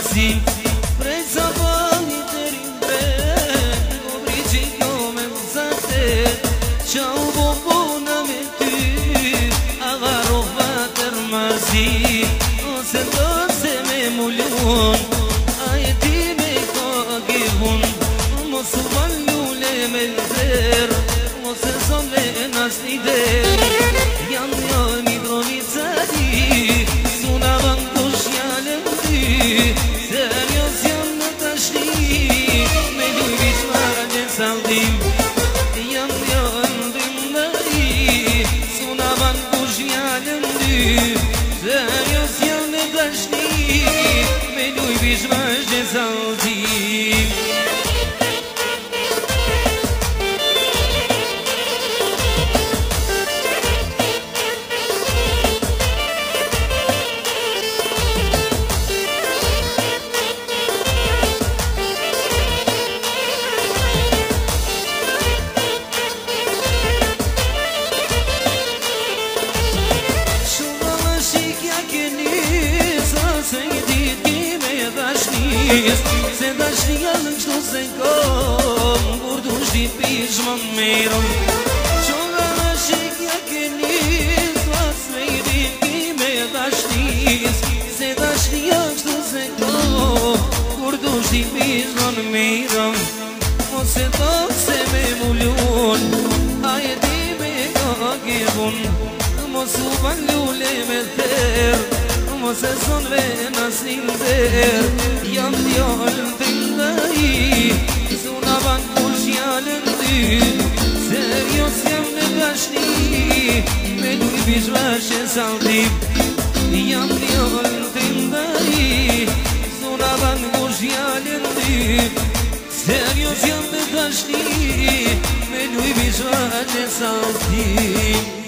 taksi Prej sa bali të rinve O brigji jo me më zate Qa u bo bona me ty A varo va të rmazi Ose do se me mullon A e ti me ka gjevun Mos u valju le me zer Mos e zonle e nas një der yandım Yan yandım dayı Suna bak kuş yanımdı Zeryoz yanı kaşni Meluy bir maje saldı Se ta shkia në kështu se këm, kur du shdi pishë më mirëm Që nga në shikja këniz, pas me i rikim e ta Se ta shkia në kështu se këm, kur du shdi pishë më mirëm Më se do se me mullun, a e di me në gjevun Më se bënjull e me tërë, më se sonve në sinë tërë jam djallën të nga i Zona ban kur shjallën ty Serios jam në dashni Me duj bishvashe sa u Jam djallën të nga i Zona ban kur shjallën ty jam në dashni Me duj bishvashe sa u